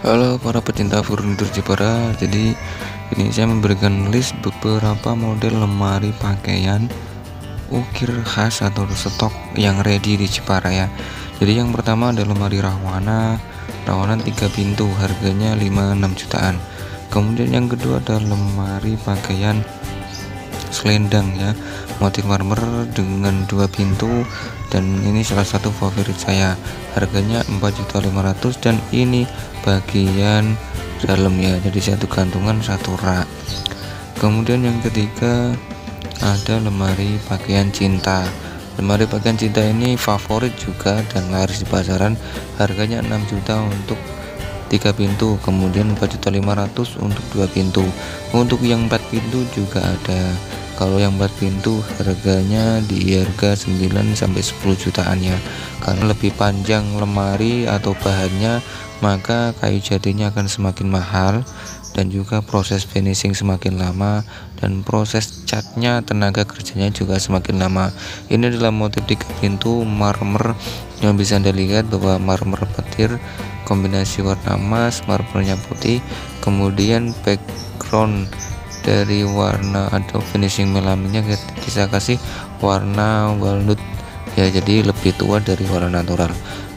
Halo para pecinta furnitur Jepara Jadi ini saya memberikan list beberapa model lemari pakaian ukir khas atau stok yang ready di Jepara ya. Jadi yang pertama ada lemari rawana Rawanan 3 pintu harganya 5-6 jutaan. Kemudian yang kedua ada lemari pakaian selendang ya. Motif marmer dengan dua pintu dan ini salah satu favorit saya. Harganya 4.500 dan ini bagian dalam ya jadi satu gantungan satu rak. Kemudian yang ketiga ada lemari pakaian cinta. Lemari pakaian cinta ini favorit juga dan laris di pasaran. Harganya 6 juta untuk tiga pintu kemudian 4.500 untuk dua pintu. Untuk yang empat pintu juga ada kalau yang 4 pintu harganya di harga 9 sampai 10 jutaan ya. Karena lebih panjang lemari atau bahannya maka kayu jadinya akan semakin mahal dan juga proses finishing semakin lama dan proses catnya tenaga kerjanya juga semakin lama. Ini adalah motif tiga pintu marmer yang bisa anda lihat bahwa marmer petir kombinasi warna emas marmernya putih kemudian background dari warna atau finishing melaminnya kita kasih warna walnut. Ya jadi lebih tua dari warna natural.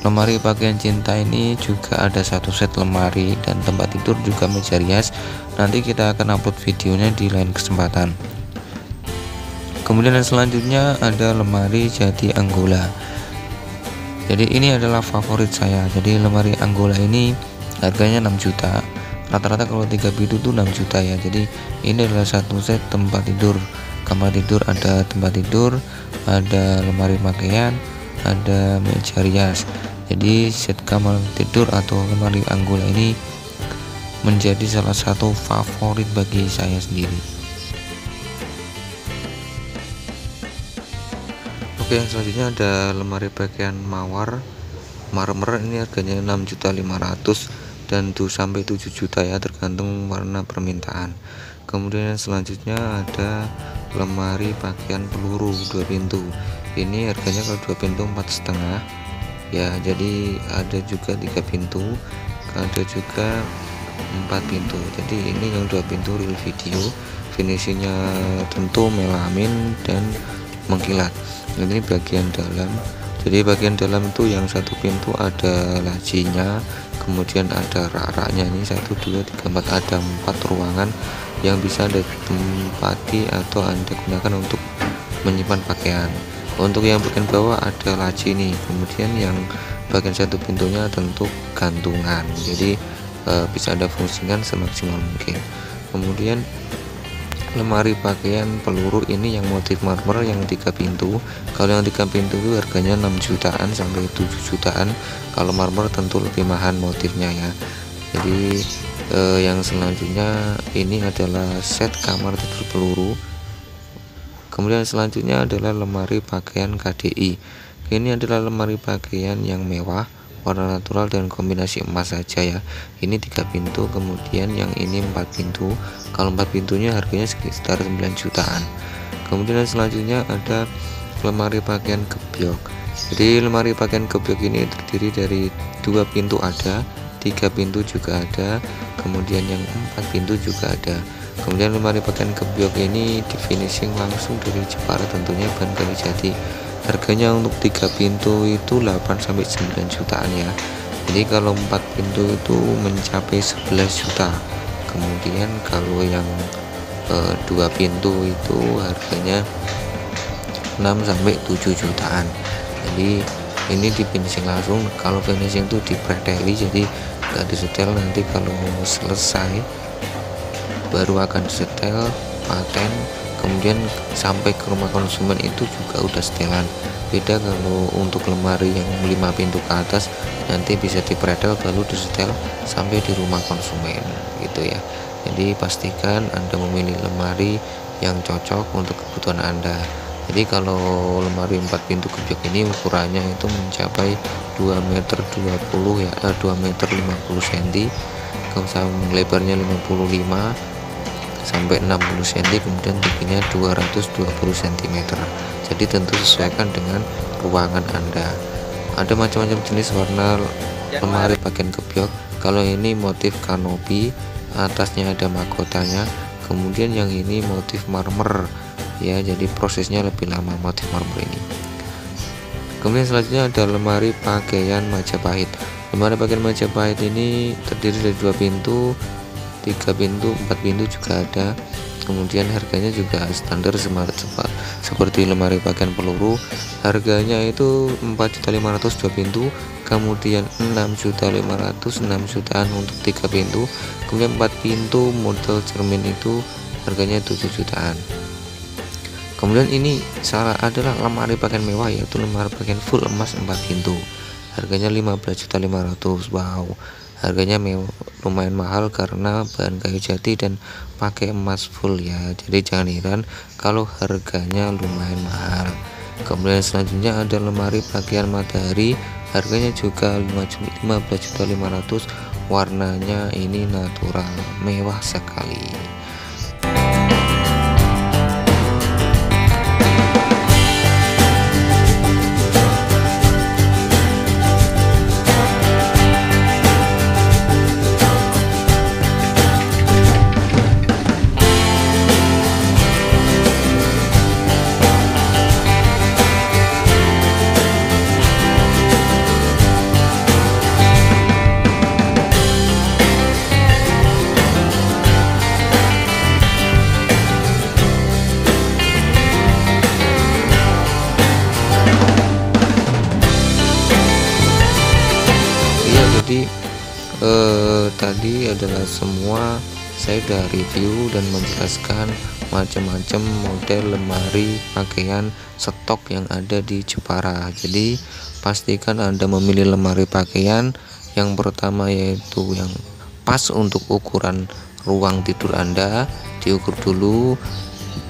Lemari pakaian cinta ini juga ada satu set lemari dan tempat tidur juga meja rias. Nanti kita akan upload videonya di lain kesempatan. Kemudian yang selanjutnya ada lemari jadi anggola jadi ini adalah favorit saya. Jadi lemari anggola ini harganya 6 juta rata-rata kalau tiga pintu tuh 6 juta ya. Jadi ini adalah satu set tempat tidur. Kamar tidur ada tempat tidur ada lemari pakaian ada meja rias. Jadi set kamar tidur atau lemari anggula ini menjadi salah satu favorit bagi saya sendiri. Oke yang selanjutnya ada lemari pakaian mawar marmer. Ini harganya 6.500 dan 2 sampai 7 juta ya tergantung warna permintaan. Kemudian selanjutnya ada lemari pakaian peluru dua pintu. Ini harganya kalau dua pintu empat setengah. Ya jadi ada juga tiga pintu ada juga empat pintu. Jadi ini yang dua pintu real video. Finishingnya tentu melamin dan mengkilat. Ini bagian dalam jadi bagian dalam itu yang satu pintu ada lacinya kemudian ada rak-raknya. Ini satu dua tiga empat. Ada empat ruangan yang bisa anda tempati atau anda gunakan untuk menyimpan pakaian. Untuk yang bagian bawah ada laci nih kemudian yang bagian satu pintunya tentu gantungan. Jadi e, bisa anda fungsikan semaksimal mungkin. Kemudian lemari pakaian peluru ini yang motif marmer yang tiga pintu. Kalau yang tiga pintu itu harganya 6 jutaan sampai 7 jutaan. Kalau marmer tentu lebih mahal motifnya ya. Jadi eh, yang selanjutnya ini adalah set kamar tidur peluru. Kemudian selanjutnya adalah lemari pakaian KDI ini adalah lemari pakaian yang mewah warna natural dan kombinasi emas saja ya. Ini tiga pintu kemudian yang ini empat pintu. Kalau empat pintunya harganya sekitar 9 jutaan. Kemudian selanjutnya ada lemari pakaian kebyok jadi lemari pakaian kebyok ini terdiri dari dua pintu ada tiga pintu juga ada kemudian yang empat pintu juga ada. Kemudian lemari pakaian kebyok ini di finishing langsung dari Jepara tentunya bahan kayu jati harganya untuk tiga pintu itu 8 sampai 9 jutaan ya. Jadi kalau empat pintu itu mencapai 11 juta. Kemudian kalau yang e, dua pintu itu harganya 6 sampai 7 jutaan. Jadi ini di finishing langsung. Kalau finishing itu di preteli jadi nggak disetel. Nanti kalau selesai baru akan disetel paten kemudian sampai ke rumah konsumen itu juga udah setelan. Beda kalau untuk lemari yang 5 pintu ke atas nanti bisa dipredel baru disetel sampai di rumah konsumen gitu ya. Jadi pastikan anda memilih lemari yang cocok untuk kebutuhan anda. Jadi kalau lemari 4 pintu kejok ini ukurannya itu mencapai 2 meter 20 ya eh, 2 meter 50 cm kalau lebarnya 55 sampai 60 cm kemudian tingginya 220 cm jadi tentu sesuaikan dengan ruangan anda. Ada macam-macam jenis warna lemari bagian kebyok kalau ini motif kanopi atasnya ada mahkotanya kemudian yang ini motif marmer. Ya jadi prosesnya lebih lama motif marmer ini. Kemudian selanjutnya ada lemari pakaian Majapahit. Lemari pakaian Majapahit ini terdiri dari dua pintu tiga pintu empat pintu juga ada. Kemudian harganya juga standar seperti lemari pakaian peluru. Harganya itu 4.500 dua pintu kemudian 6.500 6 jutaan untuk tiga pintu. Kemudian empat pintu model cermin itu harganya 7 jutaan. Kemudian ini salah adalah lemari pakaian mewah yaitu lemari pakaian full emas 4 pintu. Harganya 15.500 wow harganya lumayan mahal karena bahan kayu jati dan pakai emas full ya. Jadi jangan heran kalau harganya lumayan mahal. Kemudian selanjutnya ada lemari pakaian matahari. Harganya juga 15.500 warnanya ini natural mewah sekali jadi eh, tadi adalah semua saya sudah review dan menjelaskan macam-macam model lemari pakaian stok yang ada di Jepara. Jadi pastikan Anda memilih lemari pakaian. Yang pertama yaitu yang pas untuk ukuran ruang tidur Anda diukur dulu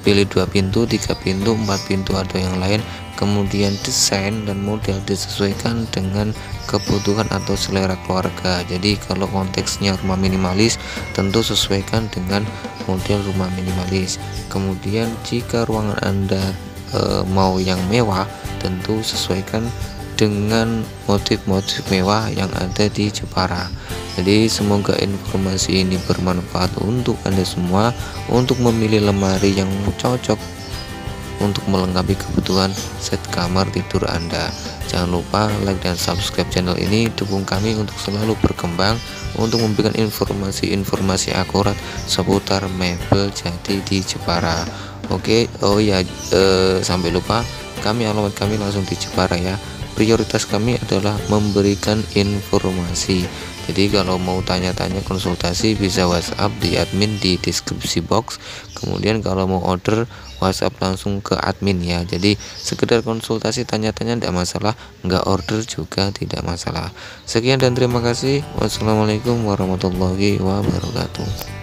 pilih dua pintu tiga pintu empat pintu atau yang lain. Kemudian desain dan model disesuaikan dengan kebutuhan atau selera keluarga. Jadi kalau konteksnya rumah minimalis tentu sesuaikan dengan model rumah minimalis. Kemudian jika ruangan anda e, mau yang mewah tentu sesuaikan dengan motif-motif mewah yang ada di Jepara. Jadi semoga informasi ini bermanfaat untuk anda semua. Untuk memilih lemari yang cocok untuk melengkapi kebutuhan set kamar tidur Anda. Jangan lupa like dan subscribe channel ini, dukung kami untuk selalu berkembang untuk memberikan informasi-informasi akurat seputar mebel jadi di Jepara. Oke, oh ya, eh, sampai lupa, kami alamat kami langsung di Jepara ya. Prioritas kami adalah memberikan informasi jadi kalau mau tanya-tanya konsultasi bisa WhatsApp di admin di deskripsi box. Kemudian kalau mau order WhatsApp langsung ke admin ya. Jadi sekedar konsultasi tanya-tanya tidak masalah. Nggak order juga tidak masalah. Sekian dan terima kasih. Wassalamualaikum warahmatullahi wabarakatuh